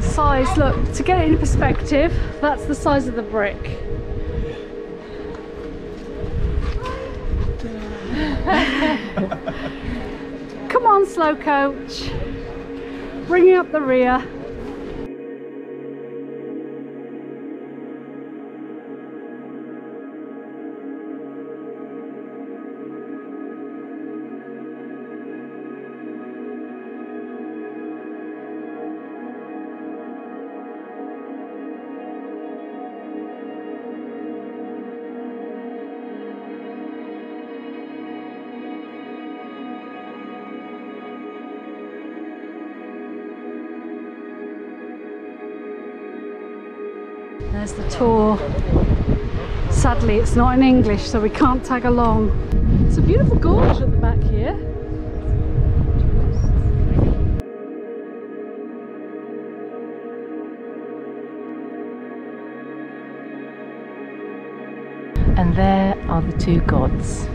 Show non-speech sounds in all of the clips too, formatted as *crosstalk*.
Size, look, to get it in perspective, that's the size of the brick. *laughs* Come on, slow coach. Bringing up the rear. There's the tour. Sadly, it's not in English, so we can't tag along. It's a beautiful gorge at the back here. And there are the two gods,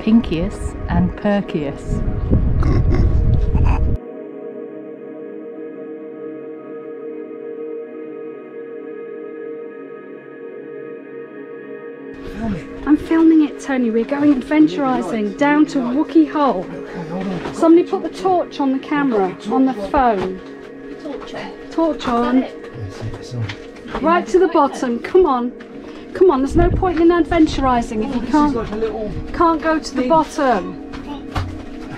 Pincius and Perkius. *laughs* Tony. We're going adventurising down to Wookey Hole. Somebody put the torch on the camera, on the phone. Torch on. Right to the bottom. Come on. Come on, there's no point in adventurising if you can't can't go to the bottom.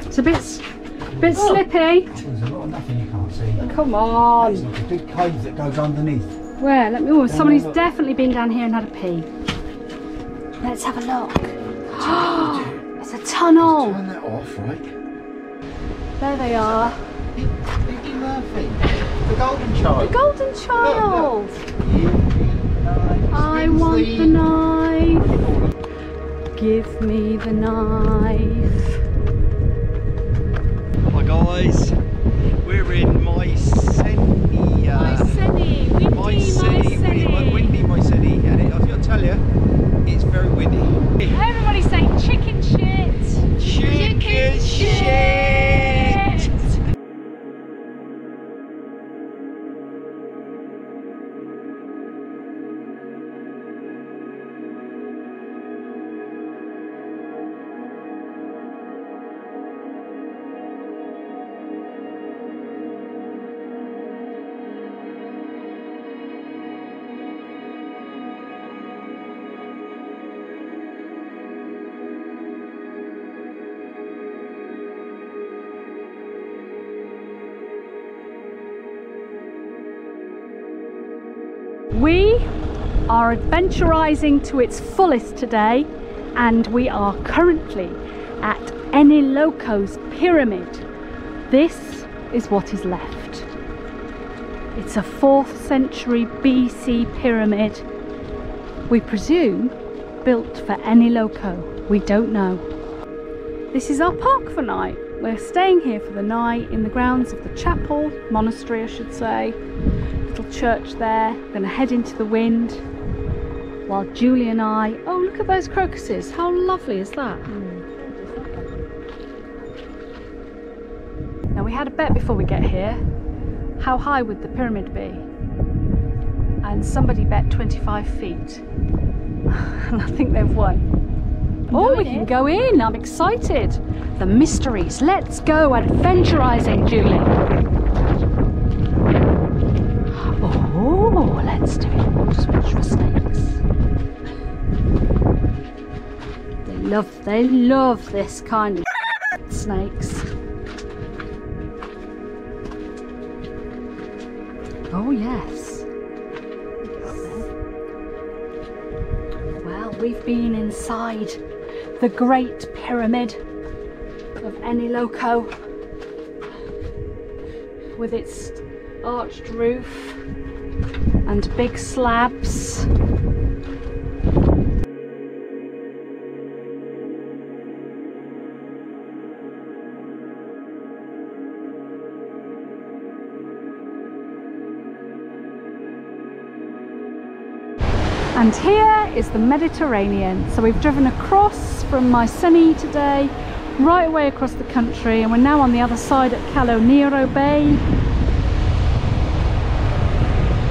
It's a bit bit slippy. There's a lot of nothing you can't see. Come on. There's like a big cave that goes underneath. Where? Let me. Oh, somebody's definitely been down here and had a pee. Let's have a look. *gasps* it's a tunnel. Turn that off, right? There they are. Vicky Murphy, the golden child. The Golden child. I I want the knife. Give me the knife. Hi guys, we're in Mycenae. Mycenae, windy Mycenae, windy, well, windy Mycenae, and it, I've got to tell you, it's very windy. We are adventurising to its fullest today and we are currently at Eniloco's pyramid. This is what is left. It's a 4th century BC pyramid. We presume built for Eniloco. We don't know. This is our park for night. We're staying here for the night in the grounds of the chapel, monastery I should say church there. Gonna head into the wind while Julie and I. Oh, look at those crocuses! How lovely is that? Hmm. Now we had a bet before we get here. How high would the pyramid be? And somebody bet 25 feet. *laughs* and I think they've won. Oh, we can go in. I'm excited. The mysteries. Let's go adventurising, Julie. Snakes. They love, they love this kind of snakes. Oh yes. Well, we've been inside the Great Pyramid of Eniloco with its arched roof and big slabs. And here is the Mediterranean. So we've driven across from Mycenae today, right away across the country, and we're now on the other side at Kalo Nero Bay.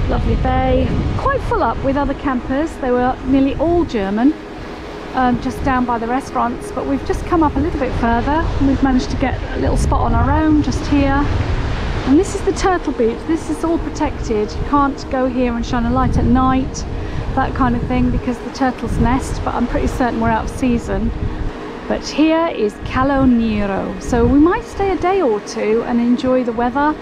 Lovely bay. Quite full up with other campers. They were nearly all German. Um, just down by the restaurants, but we've just come up a little bit further and we've managed to get a little spot on our own just here. And this is the Turtle Beach. This is all protected. You can't go here and shine a light at night, that kind of thing, because the turtles nest, but I'm pretty certain we're out of season. But here is Kalo Nero. So we might stay a day or two and enjoy the weather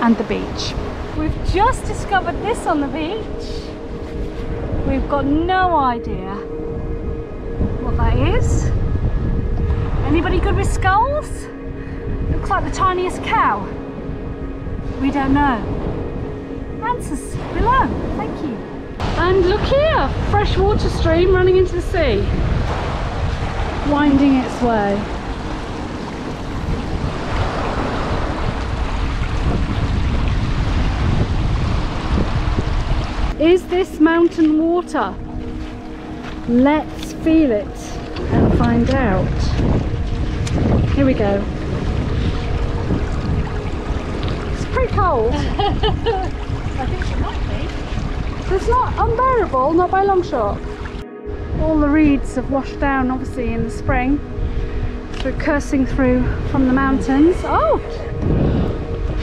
and the beach. We've just discovered this on the beach. We've got no idea what that is. Anybody good with skulls? Looks like the tiniest cow. We don't know. Answers below. Thank you. And look here, fresh water stream running into the sea. Winding its way. Is this mountain water? Let's feel it and find out. Here we go. It's pretty cold. *laughs* I think it might be. It's not unbearable, not by long shot. All the reeds have washed down obviously in the spring. So we're cursing through from the mountains. Oh!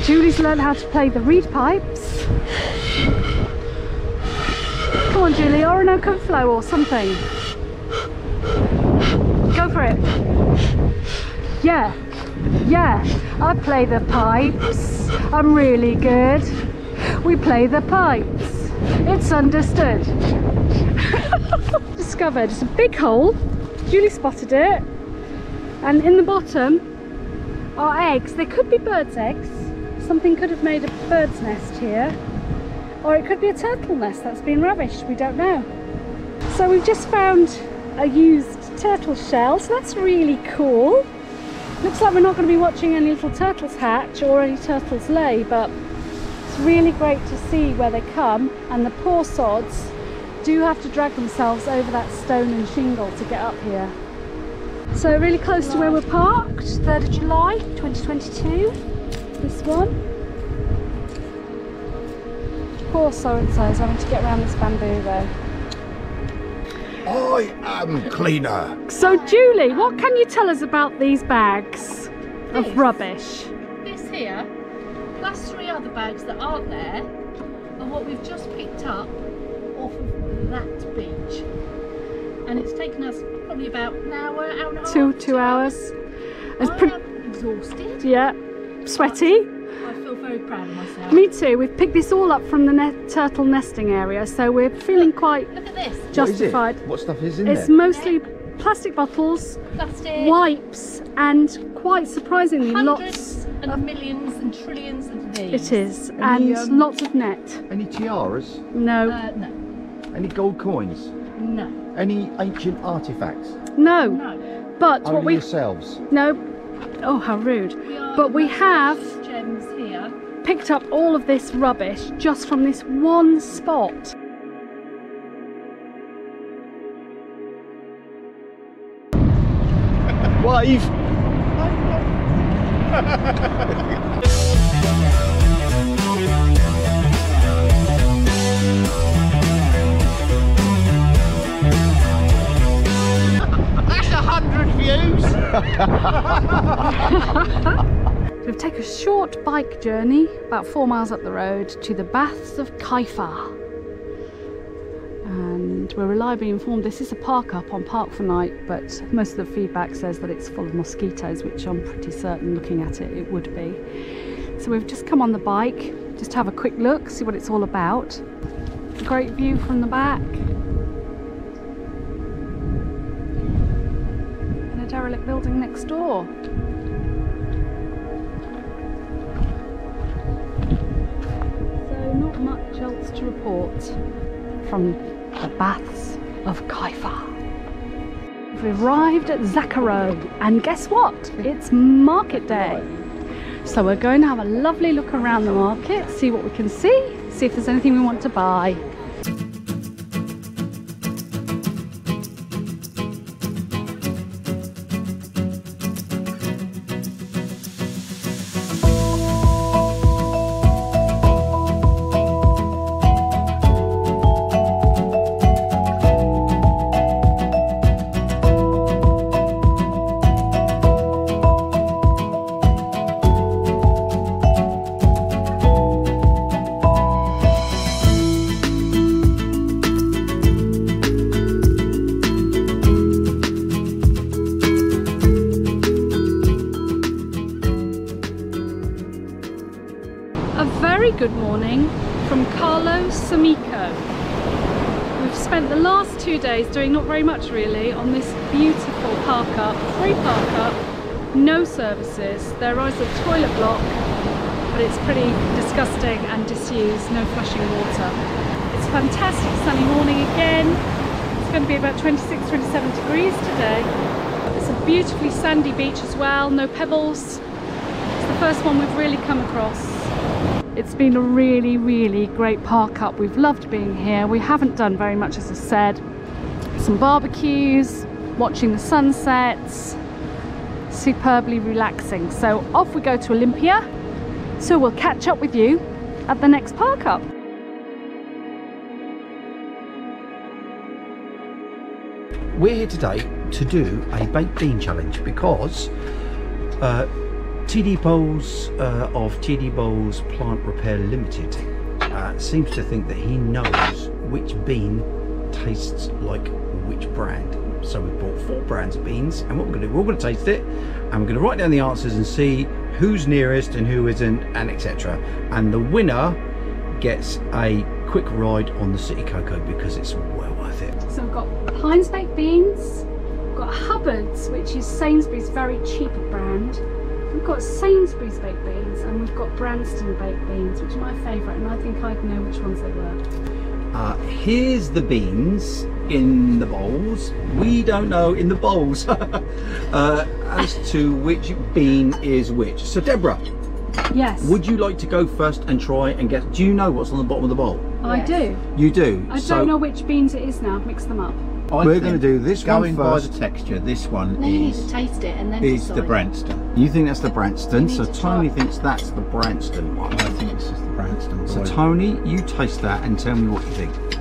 Julie's learned how to play the reed pipes. Come on Julie, Orinoco flow or something. Go for it. Yeah, yeah, I play the pipes. I'm really good. We play the pipes. It's understood. *laughs* Discovered, it's a big hole. Julie spotted it. And in the bottom are eggs. They could be birds' eggs. Something could have made a bird's nest here. Or it could be a turtle nest that's been ravished. We don't know. So we've just found a used turtle shell. So that's really cool. Looks like we're not going to be watching any little turtles hatch or any turtles lay, but it's really great to see where they come. And the poor sods do have to drag themselves over that stone and shingle to get up here. So really close to where we're parked, 3rd of July 2022, this one. Poor so-and-so is having to get around this bamboo though. I am cleaner. So Julie, what can you tell us about these bags of This? rubbish? This here, plus three other bags that aren't there, are what we've just picked up off of that beach. And it's taken us probably about an hour, hour and a half. Two, two hours. It's I pre- am exhausted. yeah, sweaty. I feel very proud of myself. Me too. We've picked this all up from the net turtle nesting area, so we're feeling quite Look at this. justified. What stuff is in It's there? mostly plastic bottles, Plastic. wipes, and quite surprisingly, Hundreds lots. and millions and trillions of these. It is, Any, and um, lots of net. Any tiaras? No, Uh, no. Any gold coins? No. Any ancient artifacts? no. No. But what we yourselves. no. Oh, how rude! We are But we have gems here. picked up all of this rubbish just from this one spot. Wave! That's a hundred views. *laughs* We've a short bike journey, about four miles up the road, to the Baths of Kaiafa. And we're reliably informed this is a park up on Park for Night, but most of the feedback says that it's full of mosquitoes, which I'm pretty certain looking at it, it would be. So we've just come on the bike, just have a quick look, see what it's all about. Great view from the back. And a derelict building next door. Report from the baths of Kaiafa. We've arrived at Zacharo and guess what? It's market day. So we're going to have a lovely look around the market, see what we can see, see if there's anything we want to buy. Very good morning from Carlo Samico. We've spent the last two days doing not very much really on this beautiful park up, free park up, no services. There is a toilet block, but it's pretty disgusting and disused, no flushing water. It's a fantastic sunny morning again. It's going to be about 26, 27 degrees today. It's a beautifully sandy beach as well, no pebbles. It's the first one we've really come across. It's been a really, really great park up. We've loved being here. We haven't done very much, as I said. Some barbecues, watching the sunsets, superbly relaxing. So off we go to Olympia. So we'll catch up with you at the next park up. We're here today to do a baked bean challenge because uh, TD Bowles uh, of TD Bowles Plant Repair Limited uh, seems to think that he knows which bean tastes like which brand. So we've bought four brands of beans, and what we're going to do, we're to taste it, and we're going to write down the answers and see who's nearest and who isn't, and etc. And the winner gets a quick ride on the Citycoco because it's well worth it. So we've got Heinz baked beans, we've got Hubbard's, which is Sainsbury's very cheap brand. We've got Sainsbury's baked beans and we've got Branston baked beans, which are my favourite, and I think I'd know which ones they were. Uh, here's the beans in the bowls. We don't know in the bowls *laughs* uh, as to which bean is which. So Deborah, Yes, would you like to go first and try and guess? Do you know what's on the bottom of the bowl? I Yes. do. You do. I so don't know which beans it is now. I've mixed them up. I We're gonna do this one Going by the texture, this one Then you need is to taste it and then is the. Branston. you think that's the Branston. So to Tony try. thinks that's the Branston one. I think this is the Branston. So boy. Tony, you taste that and tell me what you think.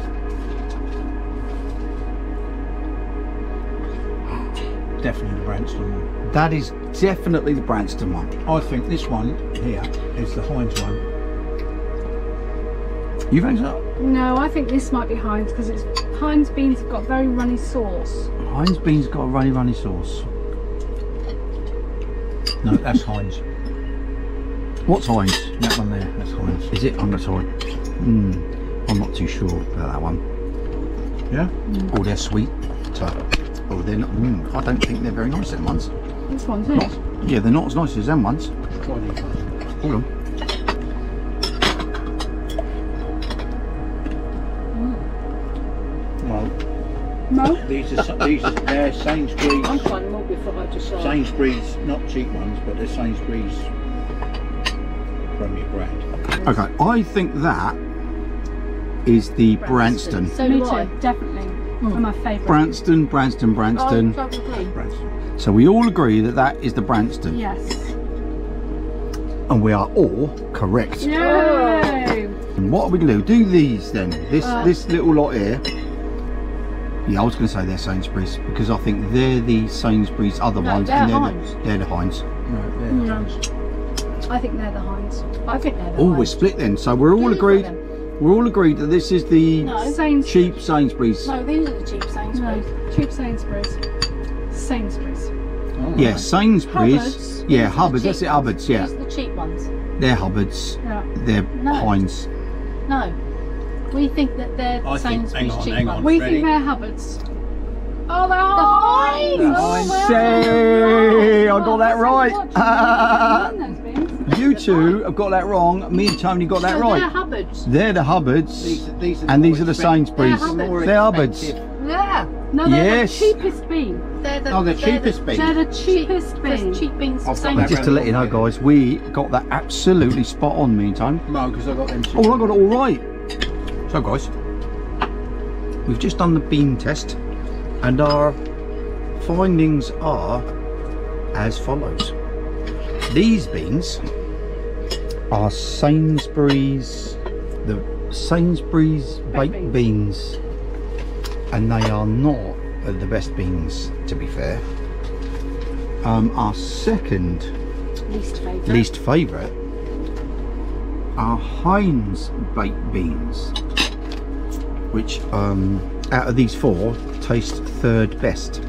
definitely the Branston one. That is definitely the Branston one. I think this one here is the Heinz one. You think so? No, I think this might be Heinz because it's Heinz beans have got very runny sauce. Heinz beans got a runny runny sauce. No, that's Heinz. What's Heinz? That one there, that's Heinz. Is it? I'm not sure. Hmm. I'm not too sure about that one. Yeah? Oh, they're sweet. Oh, they're not. Mm, I don't think they're very nice. Them ones. This one's it. Yeah, they're not as nice as them ones. Ones. Hold on. No. these are these are they're Sainsbury's. I'm trying them all before I decide. Sainsbury's, not cheap ones, but they're Sainsbury's Premier brand. Okay, I think that is the Branston. So Me too. Definitely. They're my favourite. Branston, Branston, Branston. Oh, probably. Branston. So we all agree that that is the Branston, Yes. and we are all correct. Yay! And what are we going to do? Do these then? This Uh, this little lot here. Yeah, I was going to say they're Sainsbury's because I think they're the Sainsbury's other No, ones, they're and they're Heinz. the, they're the Heinz. Right, there. No. I think they're the Heinz. I think they're the Oh, we're split then. So we're all Who's agreed. We're all agreed that this is the No. Sainsbury's. cheap Sainsbury's. No, these are the cheap Sainsbury's. No, cheap Sainsbury's. Sainsbury's. Oh, Yeah, right. Sainsbury's. Hubbard's. Yeah, These Hubbard's. That's cheap it, Hubbard's. Yeah, These are the cheap ones. they're Hubbard's. Yeah. They're No. Heinz. No. We think that they're I think- Sainsbury's hang on, cheap hang on. ones. We Ready? think they're Hubbard's. Oh, they're Heinz! The Oh, Heinz. well Say, I got that Oh, right. that's you want, those beans. *laughs* you two have got that wrong. Me and Tony got that So They're right. Hubbard's. They're the Hubbard's, These are, these are and these are the expensive- Sainsbury's. They're more They're Hubbard's. Yeah. No, they're Yes. the cheapest bean. They're the, Oh, the they're cheapest bean. They're the cheapest there's bean. cheap beans. Sainsbury's. Just to let you know, guys, we got that absolutely spot on. Meantime. No, because I got them. Oh, I got it all right. So, guys, we've just done the bean test, and our findings are as follows. These beans are Sainsbury's, the Sainsbury's baked beans. beans, and they are not the best beans, to be fair. Um, our second Least favourite. least favourite are Heinz baked beans, which um, out of these four taste third best.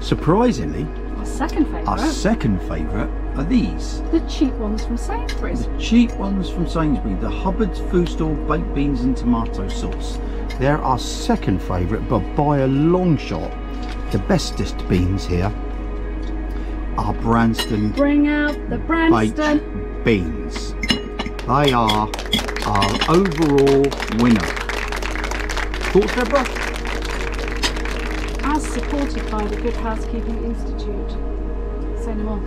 Surprisingly, Our second favourite. our second favourite are these. The cheap ones from Sainsbury's. The cheap ones from Sainsbury's, the Hubbard's Food Store baked beans and tomato sauce. They're our second favourite, but by a long shot, the bestest beans here are Branston Bring out the Branston. baked beans. They are our overall winner. Thoughts, Deborah? As supported by the Good Housekeeping Institute. Say no more.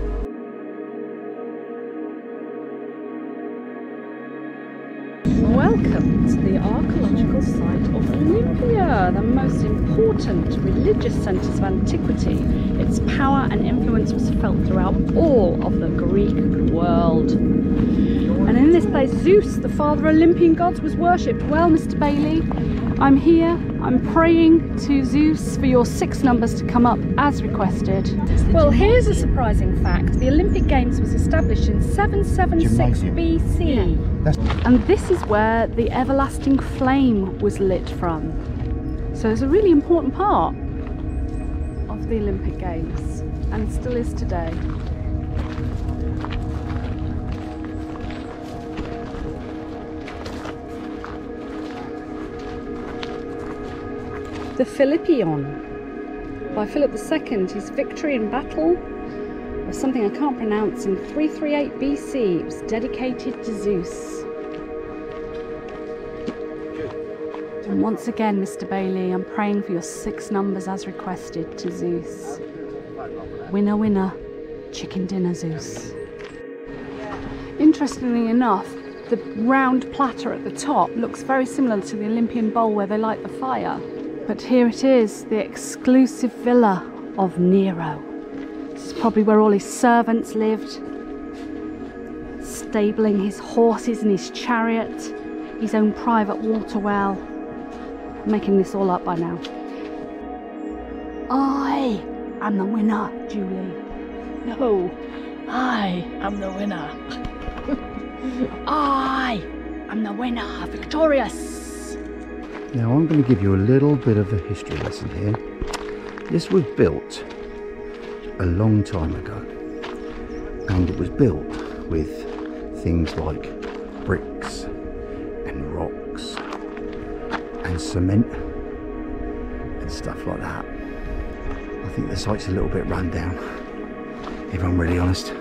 Welcome to the archaeological site of Olympia, the most important religious centres of antiquity. Its power and influence was felt throughout all of the Greek world. And in this place, Zeus, the father of Olympian gods, was worshipped. Well, Mr. Bailey, I'm here. I'm praying to Zeus for your six numbers to come up as requested. Well, here's a surprising fact. The Olympic Games was established in 776 BC. That's And this is where the everlasting flame was lit from. So it's a really important part of the Olympic Games and still is today. The Philippion by Philip II, his victory in battle was something I can't pronounce in 338 BC. It was dedicated to Zeus. And once again, Mr. Bailey, I'm praying for your six numbers as requested to Zeus. Winner, winner, chicken dinner, Zeus. Interestingly enough, the round platter at the top looks very similar to the Olympian bowl where they light the fire. But here it is, the exclusive villa of Nero. This is probably where all his servants lived, stabling his horses and his chariot, his own private water well. I'm making this all up by now. I am the winner, Julie. No, I am the winner. *laughs* I am the winner, victorious. Now I'm going to give you a little bit of a history lesson here. This was built a long time ago and it was built with things like bricks and rocks and cement and stuff like that. I think the site's a little bit run down if I'm really honest.